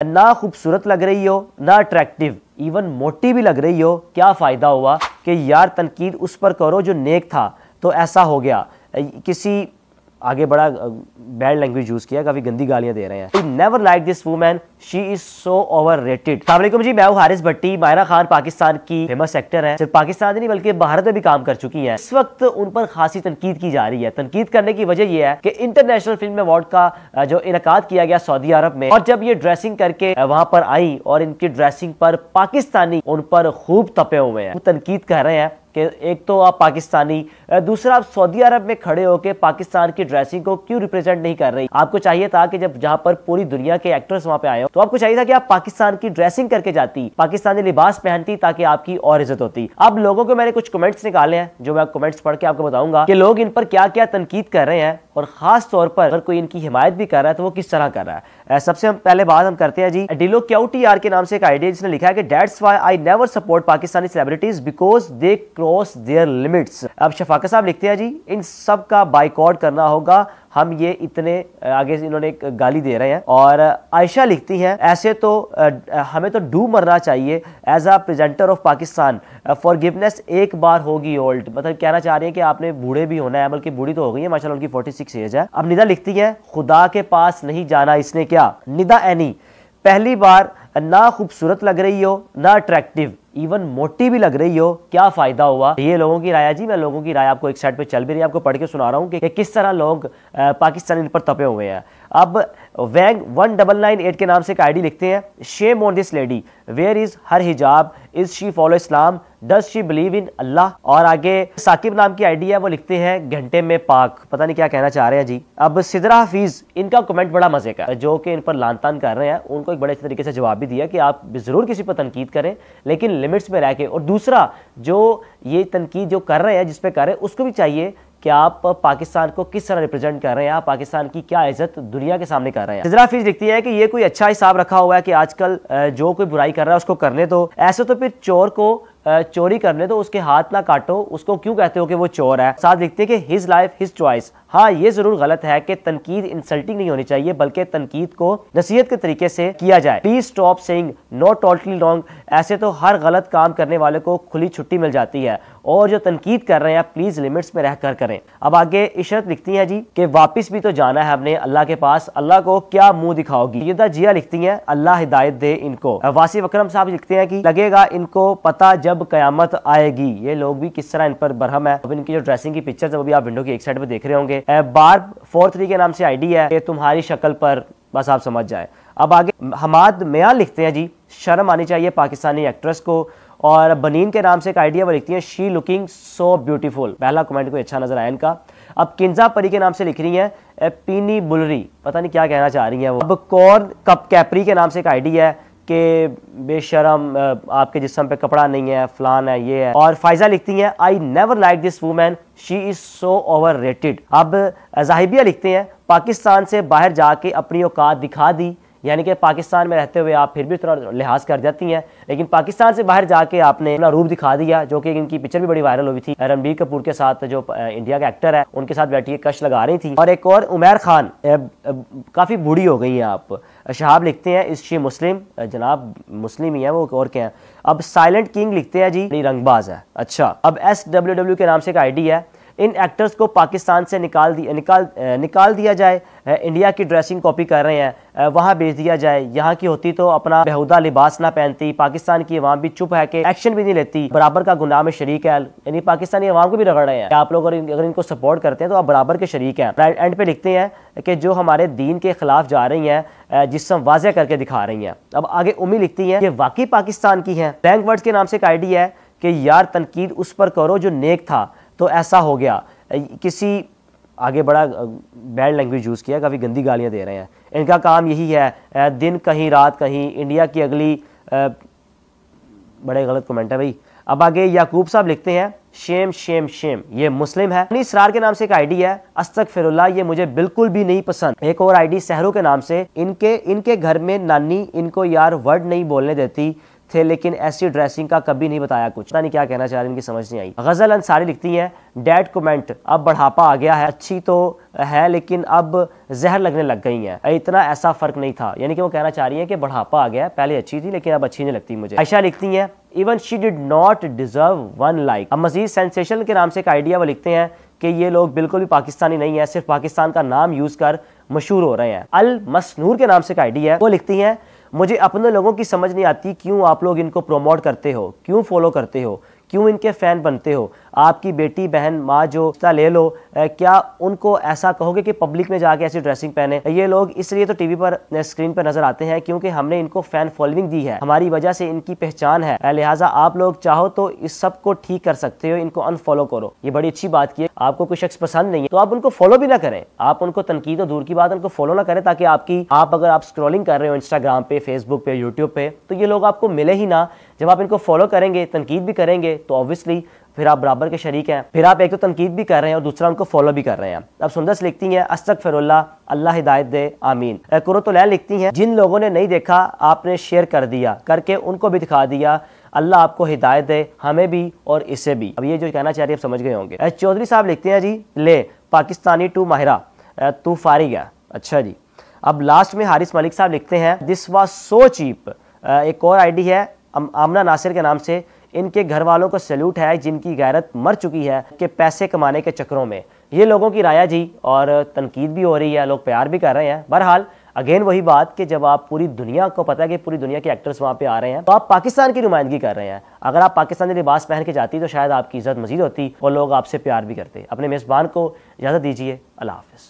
ना खूबसूरत लग रही हो, ना अट्रैक्टिव इवन मोटी भी लग रही हो, क्या फ़ायदा हुआ कि यार तनकीद उस पर करो जो नेक था। तो ऐसा हो गया। किसी आगे बड़ा बैड लैंग्वेज यूज़ किया, काफ़ी गंदी गालियाँ दे रहे हैं। Never like this woman she is so overrated जी, मैं हूँ हारिस भट्टी, मायरा खान पाकिस्तान की फ़ेमस एक्टर है। सिर्फ़ पाकिस्तान नहीं, बल्कि भारत में भी काम कर चुकी है। इस वक्त उन पर खासी तनकीद की जा रही है। तनकीद करने की वजह यह है कि इंटरनेशनल फ़िल्म अवार्ड का जो इनका किया गया सऊदी अरब में, और जब ये ड्रेसिंग करके वहाँ पर आई, और इनकी ड्रेसिंग पर पाकिस्तानी उन पर खूब तपे हुए हैं। तनकीद कर रहे हैं। कि एक तो आप पाकिस्तानी दूसरा आप सऊदी अरब में खड़े होकर पाकिस्तान की ड्रेसिंग को क्यों रिप्रेजेंट नहीं कर रही? आपको चाहिए था कि जब जहाँ पर पूरी दुनिया के एक्टर्स वहाँ पे आए हो तो आपको चाहिए था कि आप पाकिस्तान की ड्रेसिंग करके जाती, पाकिस्तानी लिबास पहनती ताकि आपकी और इज़्ज़त होती। अब लोगों को मैंने कुछ कमेंट्स निकाले हैं, जो मैं कमेंट्स पढ़ के आपको बताऊँगा कि लोग इन पर क्या क्या तनकीद कर रहे हैं। और खास तौर पर अगर कोई इनकी हिमायत भी कर रहा है तो वो किस तरह कर रहा है? सबसे हम पहले बात हम करते हैं जी डिलो क्याउटी आर के नाम से एक आइडिया जिसने लिखा है कि that's why I never support Pakistani celebrities because they cross their limits अब शफाका साहब लिखते हैं जी, इन सब का बाइकआउट करना होगा हम ये इतने आगे इन्होंने गाली दे रहे हैं और आयशा लिखती हैं, ऐसे तो हमें तो डूब मरना चाहिए as a presenter of Pakistan forgiveness एक बार होगी ओल्ड मतलब कहना चाह रही है कि आपने बूढ़े भी होना है, बल्कि बूढ़ी तो हो गई है, माशाल्लाह उनकी 46 एज है। अब निदा लिखती है, खुदा के पास नहीं जाना इसने क्या? निदा एनी, पहली बार ना खूबसूरत लग रही हो, ना अट्रैक्टिव इवन मोटी भी लग रही हो, क्या फ़ायदा हुआ? ये लोगों की राय जी, मैं लोगों की राय आपको एक साइड पे चल भी रही आपको पढ़ के सुना रहा हूँ कि किस तरह लोग पाकिस्तान इन पर तपे हुए हैं। अब Wang one double nine eight के नाम से एक आईडी लिखते हैं shame on this lady where is her हिजाब is she follow Islam does she believe in Allah और आगे साकिब नाम की आईडी है, वो लिखते हैं, घंटे में पाक। पता नहीं क्या कहना चाह रहे हैं जी। अब सिदरा हफीज, इनका कमेंट बड़ा मज़े का जो कि इन पर लान तान कर रहे हैं, उनको एक बड़े अच्छे तरीके से जवाब भी दिया कि आप ज़रूर किसी पर तनकीद करें, लेकिन लिमिट्स में रह के। और दूसरा, जो ये तनकीद जो कर रहे हैं जिसपे कर रहे हैं, उसको भी चाहिए कि आप पाकिस्तान को किस तरह रिप्रेजेंट कर रहे हैं, आप पाकिस्तान की क्या इज़्ज़त दुनिया के सामने कर रहे हैं। हिजरा फ़ीस लिखती है कि ये कोई अच्छा हिसाब रखा हुआ है कि आजकल जो कोई बुराई कर रहा है, उसको करने दो। ऐसे तो फिर चोर को चोरी करने तो उसके हाथ ना काटो। उसको क्यों कहते हो कि वो चोर है? साथ लिखते हैं कि हिज लाइफ हिज चॉइस हाँ ये ज़रूर गलत है कि तनकीद इंसल्टिंग नहीं होनी चाहिए, बल्कि तनकीद को नसीहत के तरीके से किया जाए। Please stop saying not totally wrong ऐसे तो हर गलत काम करने वाले को खुली छुट्टी मिल जाती है। और जो तनकीद कर रहे हैं प्लीज़ लिमिट्स में रहकर करें। अब आगे इशरत लिखती है जी कि वापस भी तो जाना है हमने अल्लाह के पास। अल्लाह को क्या मुँह दिखाओगी? जिया लिखती है, अल्लाह हिदायत दे इनको। वासी अकरम साहब लिखते हैं कि, लगेगा इनको पता जब कयामत आएगी, ये लोग भी किस तरह इन पर बरहम है? अब इनकी जो ड्रेसिंग की पिक्चर है, वो भी आप विंडो की एक साइड में देख रहे होंगे। बार फोर थ्री के नाम से आईडी है कि तुम्हारी शक्ल पर बस आप समझ जाए। अब आगे, हमाद मया लिखते हैं जी, शर्म आनी चाहिए पाकिस्तानी एक्ट्रेस को, और बनीन के नाम से एक आइडिया वो लिखती है शी लुकिंग सो ब्यूटीफुल पहला कमेंट कोई अच्छा नज़र आया इनका। अब किन्जा परी के नाम से लिख रही है पीनी बुलरी। पता नहीं क्या कहना चाह रही है वो। अब कॉर्न कप कैपरी के नाम से एक आइडिया है कि बेशरम आपके जिसम पे कपड़ा नहीं है, फलान है, ये है। और फायजा लिखती हैं I never like this women she is so overrated अब जाहिबिया लिखते हैं, पाकिस्तान से बाहर जाके अपनी औकात दिखा दी। यानी कि पाकिस्तान में रहते हुए आप फिर भी थोड़ा लिहाज कर जाती हैं। लेकिन पाकिस्तान से बाहर जाके आपने अपना रूप दिखा दिया, जो कि इनकी पिक्चर भी बड़ी वायरल हुई थी। रणबीर कपूर के साथ जो इंडिया का एक्टर है, उनके साथ बैठी कश लगा रही थी। और एक और उमैर खान काफ़ी बूढ़ी हो गई हैं आप। शहाब लिखते हैं, इस शी मुस्लिम जनाब मुस्लिम ही है वो और क्या है। अब साइलेंट किंग लिखते हैं जी रंगबाज है। अच्छा अब एस डब्ल्यू डब्ल्यू के नाम से एक आईडी है इन एक्टर्स को पाकिस्तान से निकाल दिया, निकाल निकाल दिया जाए। इंडिया की ड्रेसिंग कॉपी कर रहे हैं। वहाँ भेज दिया जाए। यहाँ की होती तो अपना बेहुदा लिबास ना पहनती। पाकिस्तान की अवाम भी चुप है कि एक्शन भी नहीं लेती। बराबर का गुनाह में शरीक है यानी पाकिस्तानी अवाम को भी रगड़ रहे हैं। आप लोग अगर इनको सपोर्ट करते हैं तो आप बराबर के शरीक हैं। एंड पे लिखते हैं कि जो हमारे दीन के खिलाफ जा रही हैं जिसम वाजह करके दिखा रही हैं। अब आगे उम्मीद लिखती हैं कि वाकई पाकिस्तान की हैं। बैंक वर्ड्स के नाम से एक आईडी है कि यार तनकीद उस पर करो जो नेक था। तो ऐसा हो गया। किसी आगे बड़ा बैड लैंग्वेज यूज़ किया, काफ़ी गंदी गालियाँ दे रहे हैं। इनका काम यही है दिन कहीं, रात कहीं इंडिया की अगली बड़े गलत कमेंट है भाई। अब आगे याकूब साहब लिखते हैं शेम शेम शेम ये मुस्लिम है। इसरार के नाम से एक आईडी है अस्तक फिरुल्ला ये मुझे बिल्कुल भी नहीं पसंद। एक और आईडी सहरों के नाम से, इनके इनके घर में नानी इनको यार वर्ड नहीं बोलने देती थे, लेकिन ऐसी ड्रेसिंग का कभी नहीं बताया कुछ। पता नहीं क्या कहना चाह रही इनकी समझ नहीं आई। गज़ल अंसारी लिखती हैं डैड कमेंट अब बढ़ापा आ गया है, अच्छी तो है, लेकिन अब जहर लगने लग गई है। इतना ऐसा फ़र्क नहीं था। यानी कि वो कहना चाह रही है कि बढ़ापा आ गया पहले अच्छी थी, लेकिन अब अच्छी नहीं लगती मुझे। ऐशा लिखती हैं even she did not deserve one like अब मजीद सेंसेशन के नाम से एक आइडिया वो लिखते हैं कि ये लोग बिल्कुल भी पाकिस्तानी नहीं है, सिर्फ़ पाकिस्तान का नाम यूज़ कर मशहूर हो रहे हैं। अल मसनूर के नाम से एक आइडिया है, वो लिखती हैं मुझे अपने लोगों की समझ नहीं आती क्यों आप लोग इनको प्रोमोट करते हो, क्यों फॉलो करते हो। क्यों इनके फ़ैन बनते हो? आपकी बेटी, बहन, माँ जो ले लो क्या उनको ऐसा कहोगे कि पब्लिक में जाके ऐसी ड्रेसिंग पहने? ये लोग इसलिए तो टीवी पर स्क्रीन पर नज़र आते हैं क्योंकि हमने इनको फ़ैन फॉलोइंग दी है। हमारी वजह से इनकी पहचान है। लिहाजा आप लोग चाहो तो इस सबको ठीक कर सकते हो, इनको अनफॉलो करो। ये बड़ी अच्छी बात की है। आपको कोई शख्स पसंद नहीं है तो आप उनको फॉलो भी ना करें। आप उनको तनकीद और दूर की बात, उनको फॉलो ना करें ताकि आपकी, आप अगर आप स्क्रॉलिंग कर रहे हो इंस्टाग्राम पे फेसबुक पे यूट्यूब पे तो ये लोग आपको मिले ही ना। जब आप इनको फॉलो करेंगे, तनकीद भी करेंगे तो ऑब्वियसली फिर आप बराबर के शरीक हैं। फिर आप एक तो तनकीद भी कर रहे हैं और दूसरा उनको फॉलो भी कर रहे हैं। अब सुंदर से लिखती हैं अस्तक फिरल्ला अल्लाह हिदायत दे, आमीन। कुरत लिखती हैं, जिन लोगों ने नहीं देखा, आपने शेयर कर दिया, करके उनको भी दिखा दिया। अल्लाह आपको हिदायत दे, हमें भी और इसे भी। अब ये जो कहना चाह रही है, आप समझ गए होंगे। चौधरी साहब लिखते हैं जी, ले, पाकिस्तानी टू माहिरा तू फारिग है। अच्छा जी। अब लास्ट में हारिस मलिक साहब लिखते हैं, दिस वॉज़ सो चीप। एक और आईडी है आमना नासिर के नाम से इनके घर वालों को सैल्यूट है जिनकी गैरत मर चुकी है कि पैसे कमाने के चक्रों में। ये लोगों की राया जी, और तनकीद भी हो रही है, लोग प्यार भी कर रहे हैं। बहरहाल, अगेन वही बात कि जब आप पूरी दुनिया को पता है कि पूरी दुनिया के एक्टर्स वहाँ पे आ रहे हैं तो आप पाकिस्तान की नुमाइंदगी कर रहे हैं। अगर आप पाकिस्तानी लिबास पहन के जाती तो शायद आपकी इज़्ज़त मजीद होती, और लोग आपसे प्यार भी करते। अपने मेज़बान को इजाज़त दीजिए। अल्लाह हाफ़िज़।